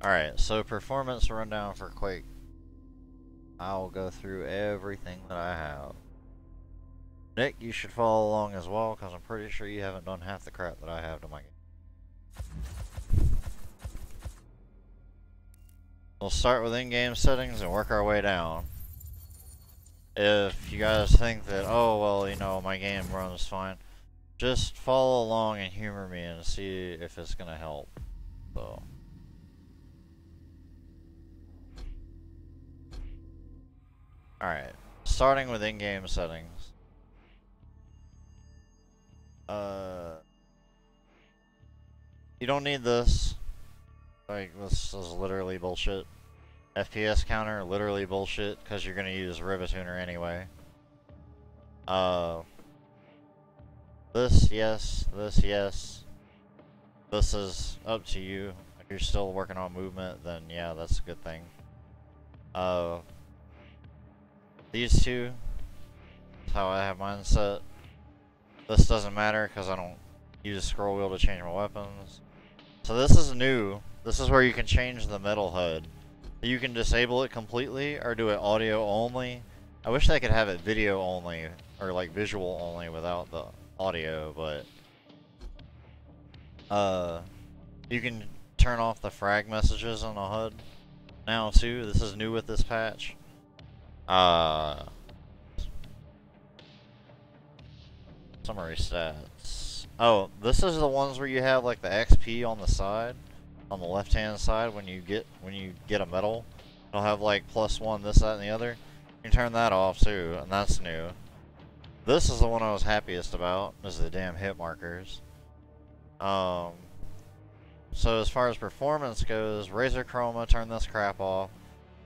Alright, so performance rundown for Quake. I'll go through everything that I have. Nick, you should follow along as well, because I'm pretty sure you haven't done half the crap that I have to my game. We'll start with in-game settings and work our way down. If you guys think that, oh, well, you know, my game runs fine, just follow along and humor me and see if it's going to help. So... Alright, starting with in-game settings. Uh, you don't need this. Like, this is literally bullshit. FPS counter, literally bullshit, because you're to use Rivatuner anyway. Uh, this, yes. This, yes. This is up to you. If you're still working on movement, then yeah, that's a good thing. Uh, these two, how I have mine set. This doesn't matter because I don't use a scroll wheel to change my weapons. So this is new. This is where you can change the medal HUD. You can disable it completely or do it audio only. I wish they could have it video only or like visual only without the audio, but uh, you can turn off the frag messages on the HUD now too. This is new with this patch. Uh, summary stats. Oh, this is the ones where you have like the XP on the side, on the left hand side when you get when you get a medal. It'll have like plus one, this, that, and the other. You can turn that off too, and that's new. This is the one I was happiest about, is the damn hit markers. Um, so as far as performance goes, Razer Chroma, turn this crap off.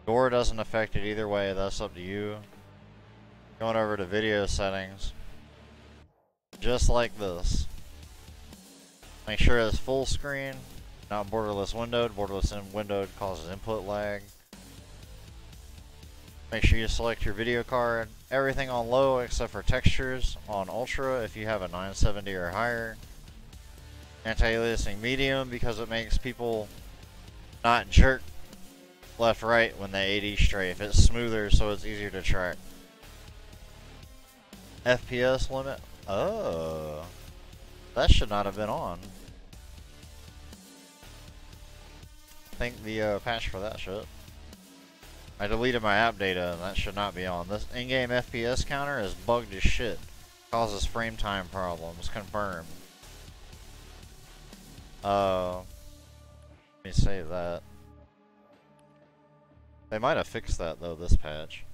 Gore doesn't affect it either way, that's up to you. Going over to video settings. Just like this. Make sure it's full screen, not borderless windowed. Borderless windowed causes input lag. Make sure you select your video card. Everything on low except for textures on ultra if you have a 970 or higher. Anti-aliasing medium because it makes people not jerk left right when the AD strafe. It's smoother so it's easier to track. FPS limit. Oh. That should not have been on. Think the uh, patch for that shit. I deleted my app data and that should not be on. This in-game FPS counter is bugged as shit. Causes frame time problems. Confirmed. Uh, let me save that. They might have fixed that though, this patch.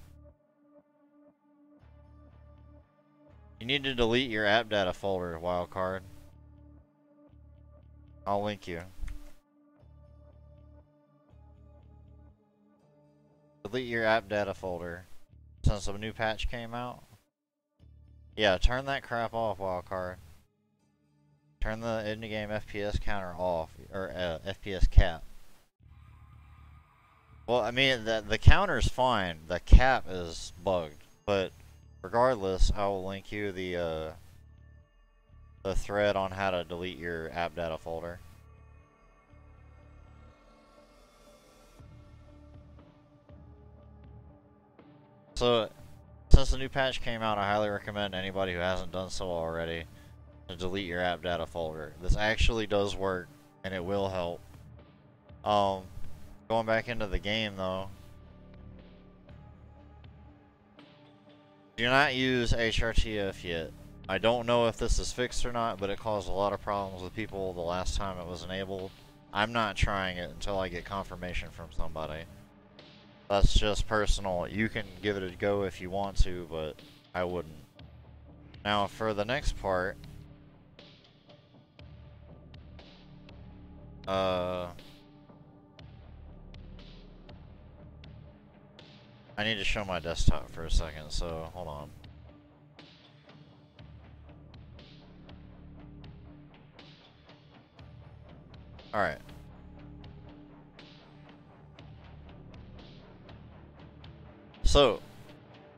You need to delete your app data folder, wildcard. I'll link you. Delete your app data folder. Since a new patch came out. Yeah, turn that crap off, wildcard. Turn the in-game FPS counter off, or uh, FPS cap. Well, I mean, the, the counter's fine. The cap is bugged. But regardless, I will link you the, uh, the thread on how to delete your app data folder. So, since the new patch came out, I highly recommend anybody who hasn't done so already to delete your app data folder. This actually does work, and it will help. Um, Going back into the game though. Do not use HRTF yet. I don't know if this is fixed or not, but it caused a lot of problems with people the last time it was enabled. I'm not trying it until I get confirmation from somebody. That's just personal. You can give it a go if you want to, but I wouldn't. Now for the next part, uh, I need to show my desktop for a second, so hold on. Alright. So,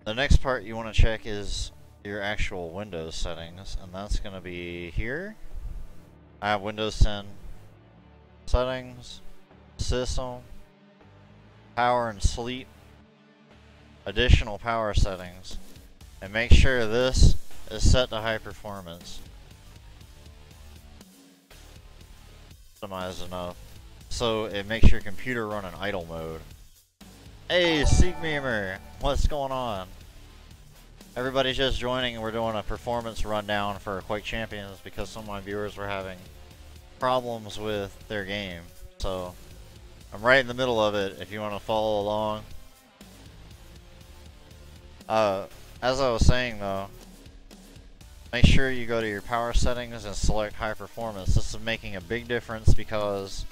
the next part you want to check is your actual Windows settings, and that's going to be here. I have Windows 10 settings, system, power and sleep, additional power settings, and make sure this is set to high performance. Optimized enough so it makes your computer run in idle mode. Hey, Seegmemer, what's going on? Everybody's just joining and we're doing a performance rundown for Quake Champions because some of my viewers were having problems with their game. So, I'm right in the middle of it if you want to follow along. Uh, as I was saying though, make sure you go to your power settings and select high performance. This is making a big difference because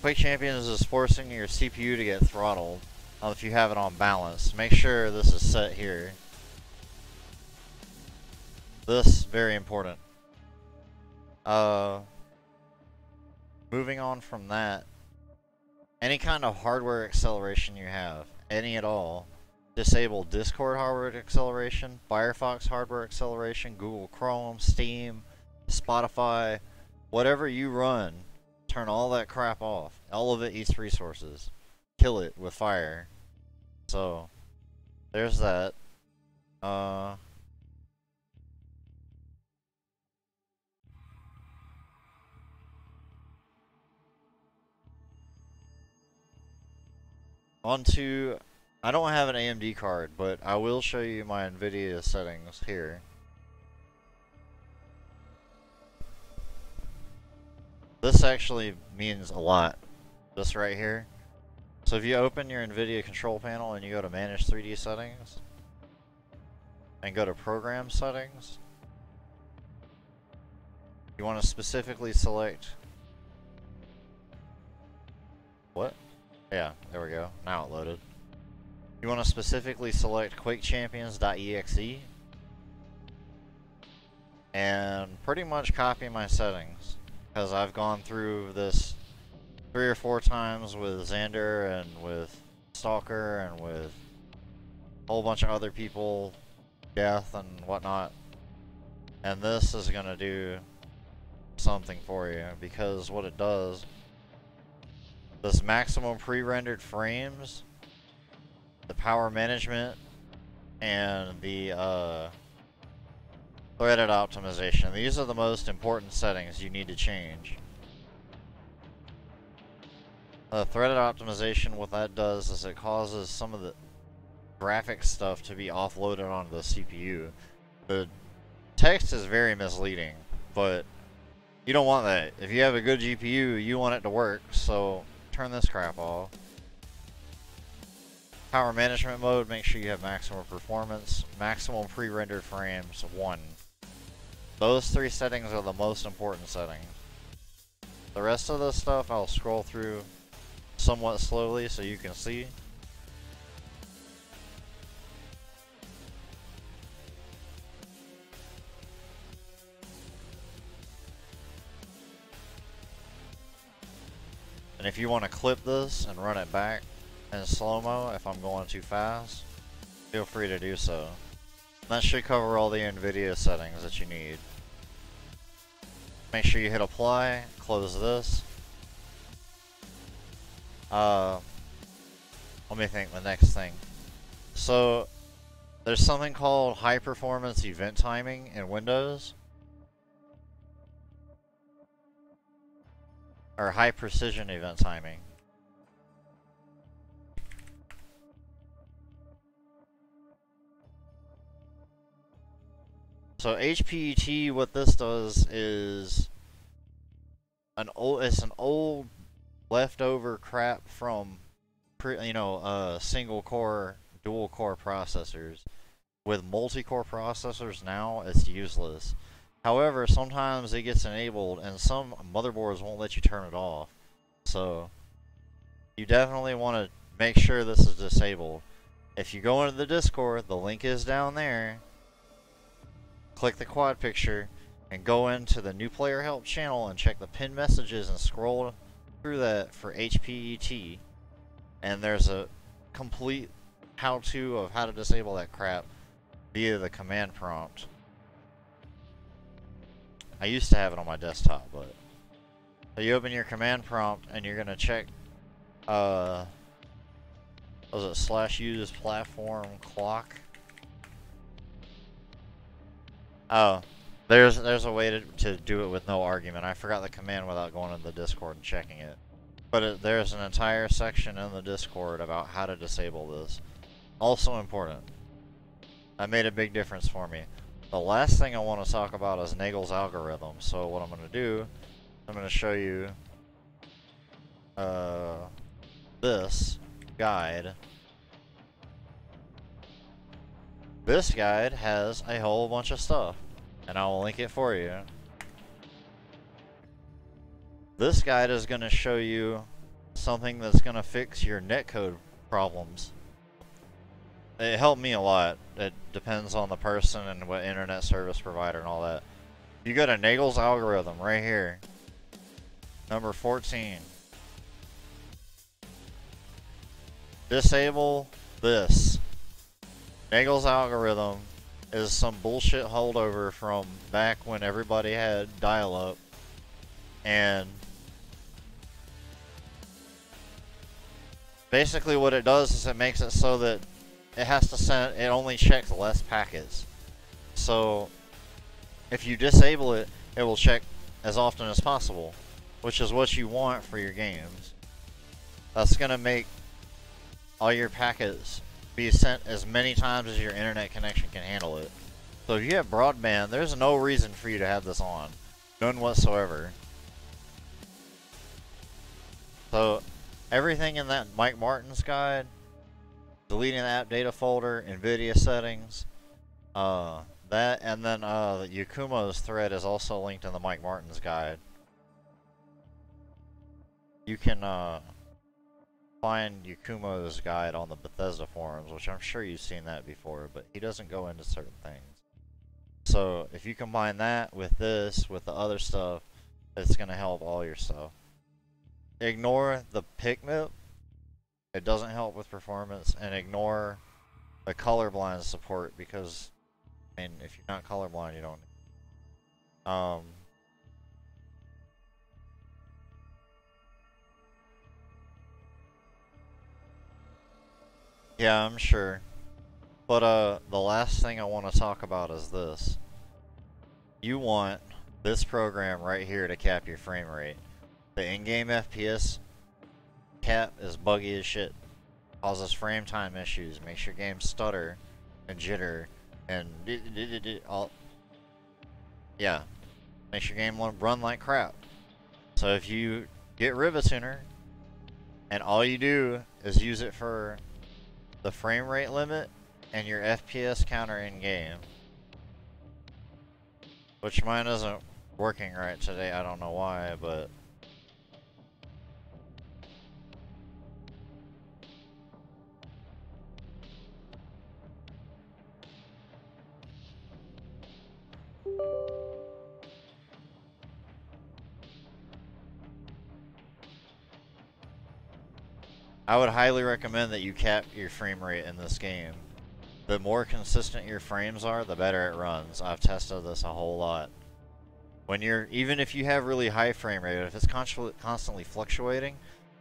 Quake Champions is forcing your CPU to get throttled if you have it on balance. Make sure this is set here. This, very important. Uh, moving on from that, any kind of hardware acceleration you have, any at all, disable Discord hardware acceleration, Firefox hardware acceleration, Google Chrome, Steam, Spotify, whatever you run, turn all that crap off. All of it eats resources. Kill it with fire. So, there's that. Uh... On to I don't have an AMD card, but I will show you my NVIDIA settings here. This actually means a lot. This right here. So if you open your NVIDIA control panel and you go to Manage 3D Settings, and go to Program Settings, you want to specifically select... What? Yeah, there we go. Now it loaded. You want to specifically select QuakeChampions.exe and pretty much copy my settings because I've gone through this three or four times with Xander and with Stalker and with a whole bunch of other people, Death and whatnot. And this is going to do something for you because what it does, this maximum pre-rendered frames the power management and the uh, threaded optimization. These are the most important settings you need to change. The threaded optimization, what that does is it causes some of the graphic stuff to be offloaded onto the CPU. The text is very misleading, but you don't want that. If you have a good GPU, you want it to work, so turn this crap off. Power management mode, make sure you have maximum performance. Maximum pre-rendered frames, 1. Those three settings are the most important settings. The rest of the stuff I'll scroll through somewhat slowly so you can see. And if you want to clip this and run it back, in slow-mo if I'm going too fast, feel free to do so. That should cover all the NVIDIA settings that you need. Make sure you hit apply, close this. Uh, let me think the next thing. So, there's something called high performance event timing in Windows. Or high precision event timing. So HPET, what this does is an old, it's an old leftover crap from, pre, you know, uh, single core, dual core processors. With multi-core processors now, it's useless. However, sometimes it gets enabled, and some motherboards won't let you turn it off. So, you definitely want to make sure this is disabled. If you go into the Discord, the link is down there click the quad picture and go into the new player help channel and check the pinned messages and scroll through that for HPET and there's a complete how-to of how to disable that crap via the command prompt. I used to have it on my desktop, but So you open your command prompt and you're gonna check, uh, was it slash use platform clock? Oh, there's there's a way to, to do it with no argument. I forgot the command without going to the Discord and checking it. But it, there's an entire section in the Discord about how to disable this. Also important. That made a big difference for me. The last thing I want to talk about is Nagle's algorithm. So what I'm going to do, I'm going to show you uh, this guide. This guide has a whole bunch of stuff, and I will link it for you. This guide is going to show you something that's going to fix your netcode problems. It helped me a lot. It depends on the person and what internet service provider and all that. You go to Nagle's algorithm right here. Number 14. Disable this. Nagle's algorithm is some bullshit holdover from back when everybody had dial-up. And basically what it does is it makes it so that it has to send, it only checks less packets. So, if you disable it, it will check as often as possible, which is what you want for your games. That's to make all your packets be sent as many times as your internet connection can handle it. So if you have broadband, there's no reason for you to have this on. None whatsoever. So, everything in that Mike Martin's guide deleting the app data folder, NVIDIA settings, uh, that, and then uh, Yakumo's thread is also linked in the Mike Martin's guide. You can uh, find Yakumo's guide on the Bethesda forums, which I'm sure you've seen that before, but he doesn't go into certain things. So if you combine that with this, with the other stuff, it's going to help all your stuff. Ignore the picmip it doesn't help with performance, and ignore the colorblind support because, I mean, if you're not colorblind, you don't. Um. Yeah, I'm sure. But uh, the last thing I want to talk about is this. You want this program right here to cap your frame rate. The in-game FPS cap is buggy as shit. Causes frame time issues, makes your game stutter and jitter and all. Yeah, makes your game run like crap. So if you get Rivatuner and all you do is use it for the frame rate limit and your FPS counter in game, which mine isn't working right today, I don't know why, but I would highly recommend that you cap your frame rate in this game. The more consistent your frames are, the better it runs. I've tested this a whole lot. When you're, even if you have really high frame rate, if it's constantly fluctuating,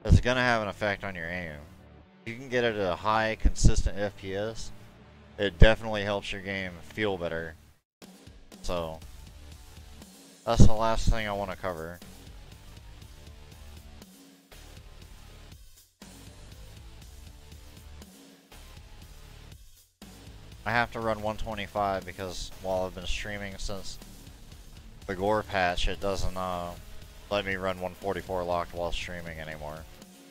it's going to have an effect on your aim. You can get it at a high, consistent FPS, it definitely helps your game feel better. So, that's the last thing I want to cover. I have to run 125 because while I've been streaming since the gore patch, it doesn't uh, let me run 144 locked while streaming anymore.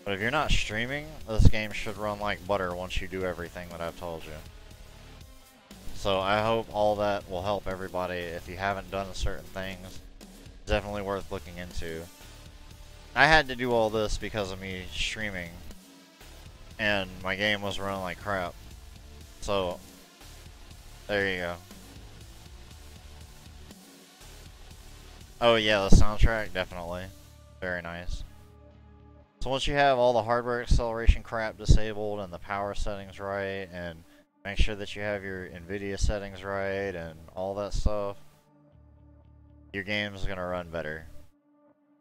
But if you're not streaming, this game should run like butter once you do everything that I've told you. So I hope all that will help everybody. If you haven't done certain things, definitely worth looking into. I had to do all this because of me streaming, and my game was running like crap. So there you go. Oh yeah, the soundtrack, definitely. Very nice. So once you have all the hardware acceleration crap disabled and the power settings right, and make sure that you have your NVIDIA settings right and all that stuff, your game's gonna run better.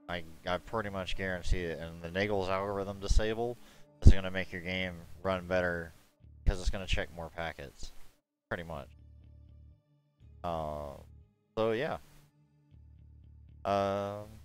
I I pretty much guarantee it. And the Nagle's algorithm disable is to make your game run better because it's to check more packets, pretty much. Uh, so yeah. Um.